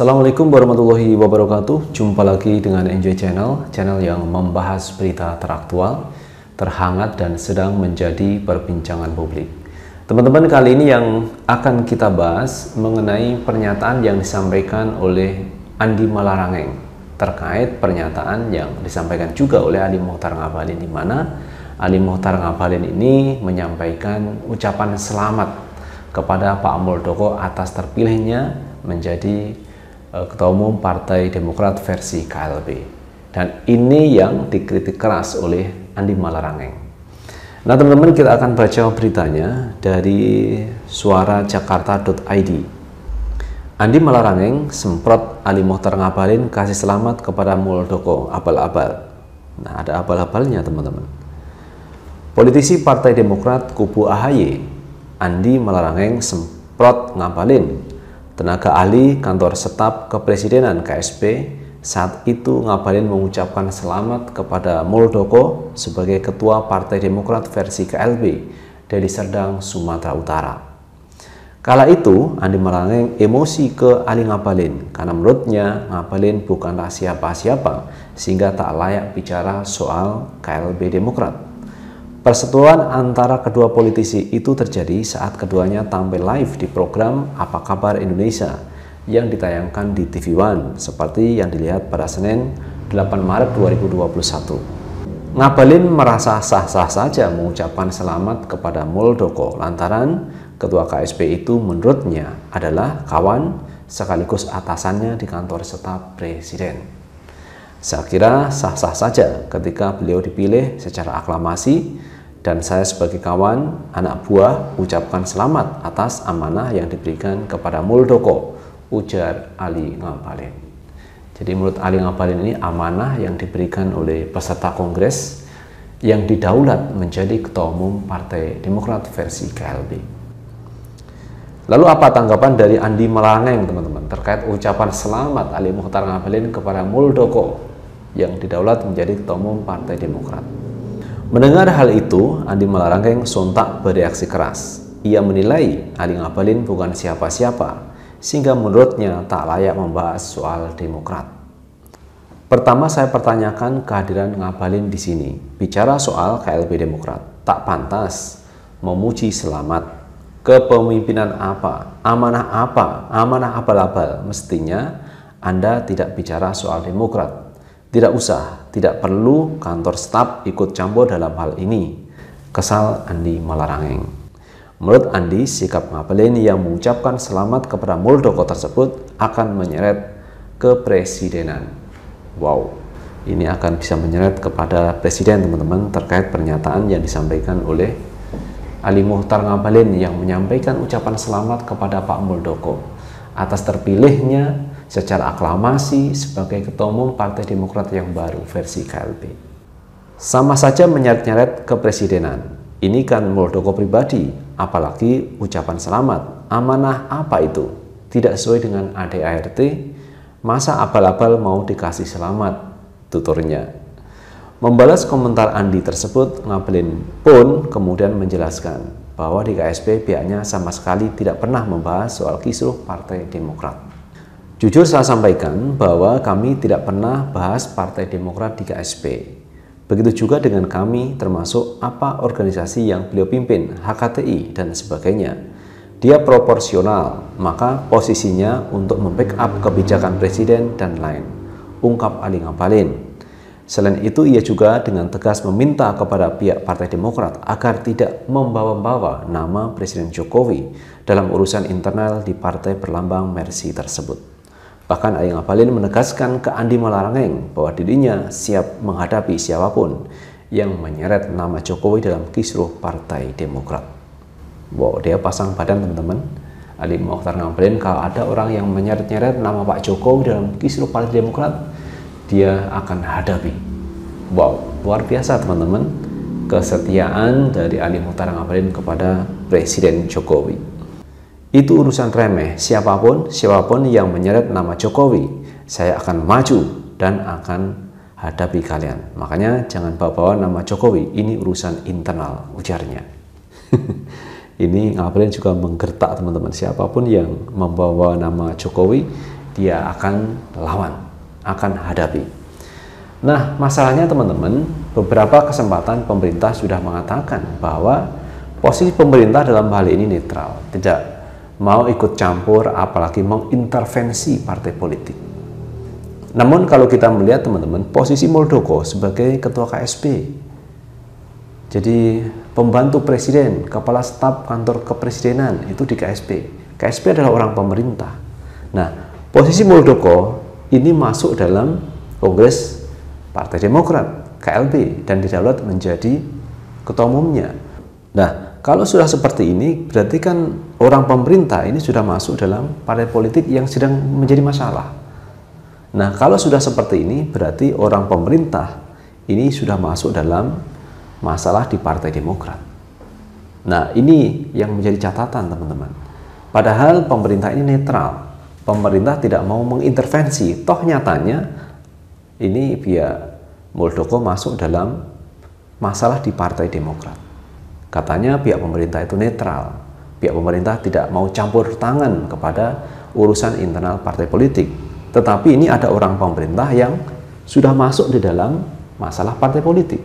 Assalamualaikum warahmatullahi wabarakatuh. Jumpa lagi dengan Enjoy Channel Channel yang membahas berita teraktual Terhangat dan sedang menjadi perbincangan publik. Teman-teman kali ini yang akan kita bahas Mengenai pernyataan yang disampaikan oleh Andi Malarangeng Terkait pernyataan yang disampaikan juga oleh Ali Muhtar Ngabalin. Di mana Ali Muhtar Ngabalin ini menyampaikan ucapan selamat kepada Pak Muldoko atas terpilihnya menjadi Ketua Umum Partai Demokrat versi KLB. Dan ini yang dikritik keras oleh Andi Malarangeng. Nah teman-teman kita akan baca beritanya dari suarajakarta.id. Andi Malarangeng semprot Ali Mohtar Ngabalin kasih selamat kepada Muldoko abal-abal. Nah ada abal-abalnya teman-teman. Politisi Partai Demokrat kubu AHY Andi Malarangeng semprot Ngabalin Tenaga ahli kantor staf kepresidenan KSP saat itu ngabalin mengucapkan selamat kepada Muldoko sebagai ketua Partai Demokrat versi KLB dari Serdang, Sumatera Utara. Kala itu, Andi Marangeng emosi ke Ali Ngabalin karena menurutnya Ngabalin bukanlah siapa-siapa sehingga tak layak bicara soal KLB Demokrat. Persetujuan antara kedua politisi itu terjadi saat keduanya tampil live di program Apa Kabar Indonesia yang ditayangkan di TV One seperti yang dilihat pada Senin 8 Maret 2021. Ngabalin merasa sah-sah saja mengucapkan selamat kepada Muldoko lantaran ketua KSP itu menurutnya adalah kawan sekaligus atasannya di kantor staf presiden. Saya kira sah-sah saja ketika beliau dipilih secara aklamasi dan saya sebagai kawan, anak buah, ucapkan selamat atas amanah yang diberikan kepada Muldoko, ujar Ali Ngabalin. Jadi menurut Ali Ngabalin ini amanah yang diberikan oleh peserta kongres yang didaulat menjadi ketua umum Partai Demokrat versi KLB. Lalu apa tanggapan dari Andi Melangeng teman-teman terkait ucapan selamat Ali Muhtar Ngabalin kepada Muldoko yang didaulat menjadi ketua umum Partai Demokrat? Mendengar hal itu, Andi Malarangeng sontak bereaksi keras. Ia menilai Ali Ngabalin bukan siapa-siapa, sehingga menurutnya tak layak membahas soal Demokrat. Pertama saya pertanyakan kehadiran Ngabalin di sini. Bicara soal KLB Demokrat, tak pantas memuji selamat kepemimpinan apa, amanah apa, amanah abal-abal. Mestinya Anda tidak bicara soal Demokrat, tidak usah, tidak perlu kantor staf ikut campur dalam hal ini. Kesal Andi Malarangeng. Menurut Andi, sikap Ngapelin yang mengucapkan selamat kepada Muldoko tersebut akan menyeret kepresidenan. Wow, ini akan bisa menyeret kepada presiden teman-teman terkait pernyataan yang disampaikan oleh Ali Muhtar Ngabalin yang menyampaikan ucapan selamat kepada Pak Muldoko atas terpilihnya secara aklamasi sebagai ketua umum Partai Demokrat yang baru versi KLB. Sama saja menyeret-nyeret kepresidenan. Ini kan Muldoko pribadi, apalagi ucapan selamat. Amanah apa itu? Tidak sesuai dengan ADART, masa abal-abal mau dikasih selamat, tuturnya. Membalas komentar Andi tersebut, Ngabelin pun kemudian menjelaskan bahwa di KSP pihaknya sama sekali tidak pernah membahas soal kisruh Partai Demokrat. Jujur saya sampaikan bahwa kami tidak pernah bahas Partai Demokrat di KSP. Begitu juga dengan kami termasuk apa organisasi yang beliau pimpin, HKTI dan sebagainya. Dia proporsional, maka posisinya untuk membackup kebijakan presiden dan lain. Ungkap Ali Ngabalin. Selain itu, ia juga dengan tegas meminta kepada pihak Partai Demokrat agar tidak membawa-bawa nama Presiden Jokowi dalam urusan internal di partai berlambang Mercy tersebut. Bahkan Ayang Abalin menegaskan ke Andi Malarangeng bahwa dirinya siap menghadapi siapa pun yang menyeret nama Jokowi dalam kisruh Partai Demokrat. Wow, dia pasang badan teman-teman. Ali Mokhtar Ngabalin kalau ada orang yang menyeret-nyeret nama Pak Jokowi dalam kisruh Partai Demokrat, dia akan hadapi. Wow, luar biasa teman-teman kesetiaan dari Ali Muhtar Ngabalin kepada Presiden Jokowi. Itu urusan remeh. Siapa pun, siapa pun yang menyeret nama Jokowi, saya akan maju dan akan hadapi kalian. Makanya jangan bawa-bawa nama Jokowi. Ini urusan internal, ujarnya. ini ngapain juga menggertak teman-teman. Siapa pun yang membawa nama Jokowi, dia akan lawan, akan hadapi. Nah, masalahnya teman-teman, beberapa kesempatan pemerintah sudah mengatakan bahwa posisi pemerintah dalam hal ini netral, tidak mau ikut campur apalagi mengintervensi partai politik. Namun kalau kita melihat teman-teman, posisi Muldoko sebagai ketua KSP, jadi pembantu presiden, kepala staf kantor kepresidenan itu di KSP. KSP adalah orang pemerintah. Nah, posisi Muldoko ini masuk dalam Kongres Partai Demokrat, KLB, dan didaulat menjadi ketua umumnya. Nah, kalau sudah seperti ini, berarti kan orang pemerintah ini sudah masuk dalam partai politik yang sedang menjadi masalah. Nah, kalau sudah seperti ini, berarti orang pemerintah ini sudah masuk dalam masalah di Partai Demokrat. Nah, ini yang menjadi catatan, teman-teman. Padahal pemerintah ini netral. Pemerintah tidak mau mengintervensi. Toh nyatanya ini pihak Muldoko masuk dalam masalah di Partai Demokrat. Katanya pihak pemerintah itu netral. Pihak pemerintah tidak mau campur tangan kepada urusan internal partai politik. Tetapi ini ada orang pemerintah yang sudah masuk di dalam masalah partai politik.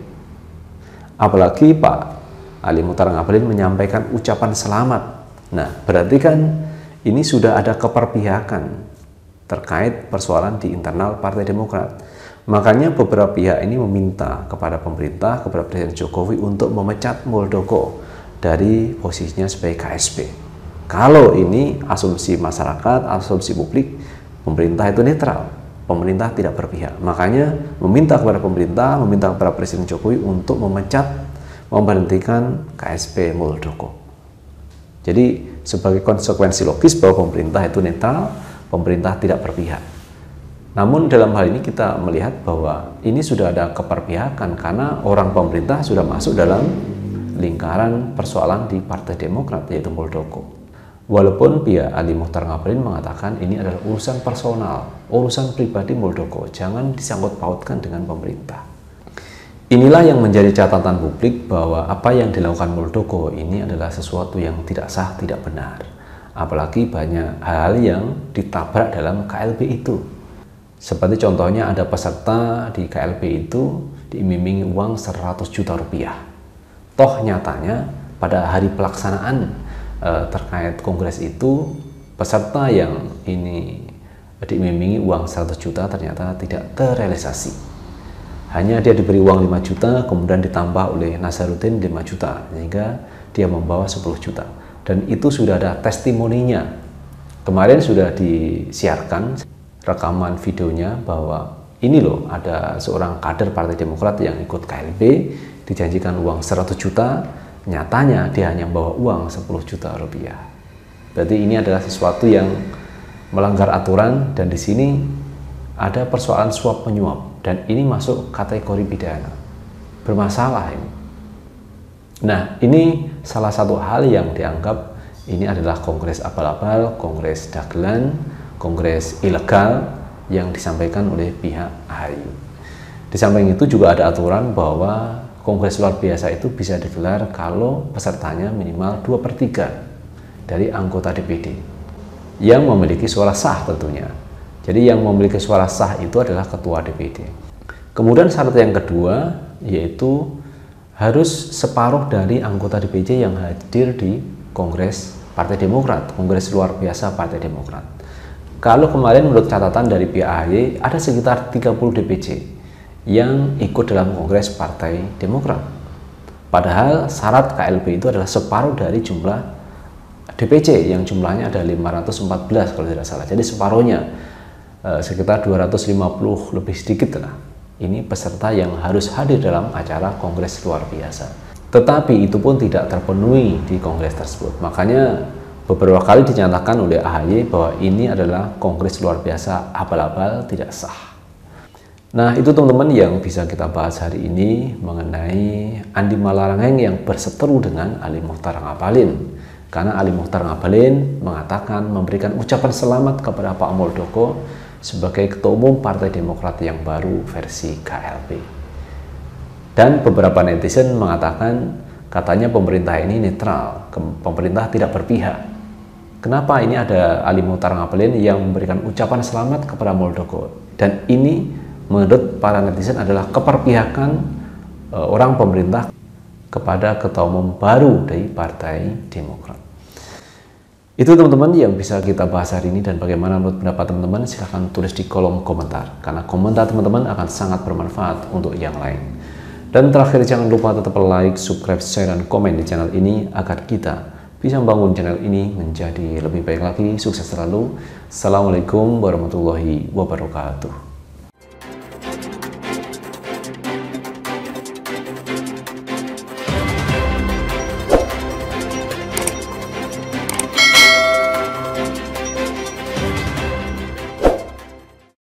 Apalagi Pak Ali Mutar Ngabalin menyampaikan ucapan selamat. Nah, berarti kan ini sudah ada keperpihakan terkait persoalan di internal Partai Demokrat. Makanya beberapa pihak ini meminta kepada pemerintah, kepada Presiden Jokowi untuk memecat Muldoko dari posisinya sebagai KSP. Kalau ini asumsi masyarakat, asumsi publik, pemerintah itu netral, pemerintah tidak berpihak. Makanya meminta kepada pemerintah, meminta kepada Presiden Jokowi untuk memecat, memberhentikan KSP Muldoko. Jadi sebagai konsekuensi logis bahwa pemerintah itu netral, pemerintah tidak berpihak. Namun dalam hal ini kita melihat bahwa ini sudah ada keperpihakan karena orang pemerintah sudah masuk dalam lingkaran persoalan di Partai Demokrat yaitu Muldoko. Walaupun pihak Ali Muhtar Ngabalin mengatakan ini adalah urusan personal, urusan pribadi Muldoko, jangan disangkut pautkan dengan pemerintah. Inilah yang menjadi catatan publik bahwa apa yang dilakukan Muldoko ini adalah sesuatu yang tidak sah, tidak benar. Apalagi banyak hal yang ditabrak dalam KLB itu. Seperti contohnya ada peserta di KLP itu diiming-imingi uang 100 juta rupiah. Toh nyatanya pada hari pelaksanaan e, terkait kongres itu peserta yang ini diiming-imingi uang 100 juta ternyata tidak terrealisasi. Hanya dia diberi uang 5 juta kemudian ditambah oleh Nasaruddin 5 juta sehingga dia membawa 10 juta dan itu sudah ada testimoninya. Kemarin sudah disiarkan rekaman videonya bahwa ini loh ada seorang kader Partai Demokrat yang ikut KLB dijanjikan uang 100 juta nyatanya dia hanya bawa uang 10 juta rupiah. Berarti ini adalah sesuatu yang melanggar aturan dan di sini ada persoalan suap menyuap dan ini masuk kategori pidana. Bermasalah ini. Nah ini salah satu hal yang dianggap ini adalah kongres abal-abal, kongres dagelan kongres ilegal yang disampaikan oleh pihak AHY. Di samping itu juga ada aturan bahwa kongres luar biasa itu bisa digelar kalau pesertanya minimal 2 per 3 dari anggota DPD yang memiliki suara sah tentunya. Jadi yang memiliki suara sah itu adalah ketua DPD. Kemudian syarat yang kedua yaitu harus separuh dari anggota DPD yang hadir di Kongres Partai Demokrat, Kongres luar biasa Partai Demokrat. Kalau kemarin menurut catatan dari pihak ada sekitar 30 DPC yang ikut dalam Kongres Partai Demokrat. Padahal syarat KLB itu adalah separuh dari jumlah DPC yang jumlahnya ada 514 kalau tidak salah. Jadi separuhnya eh, sekitar 250 lebih sedikit lah. Ini peserta yang harus hadir dalam acara kongres luar biasa. Tetapi itu pun tidak terpenuhi di kongres tersebut. Makanya Beberapa kali dinyatakan oleh AHY bahwa ini adalah kongres luar biasa abal-abal tidak sah. Nah itu teman-teman yang bisa kita bahas hari ini mengenai Andi Malarangeng yang berseteru dengan Ali Muhtar Ngabalin. Karena Ali Muhtar Ngabalin mengatakan memberikan ucapan selamat kepada Pak Muldoko sebagai Ketua Umum Partai Demokrat yang baru versi KLB. Dan beberapa netizen mengatakan katanya pemerintah ini netral, pemerintah tidak berpihak Kenapa ini ada Ali Muhtar Ngabalin yang memberikan ucapan selamat kepada Muldoko dan ini menurut para netizen adalah keperpihakan e, orang pemerintah kepada ketua umum baru dari Partai Demokrat. Itu teman-teman yang bisa kita bahas hari ini dan bagaimana menurut pendapat teman-teman silahkan tulis di kolom komentar karena komentar teman-teman akan sangat bermanfaat untuk yang lain. Dan terakhir jangan lupa tetap like, subscribe, share, dan komen di channel ini agar kita bisa membangun channel ini menjadi lebih baik lagi. Sukses selalu. Assalamualaikum warahmatullahi wabarakatuh.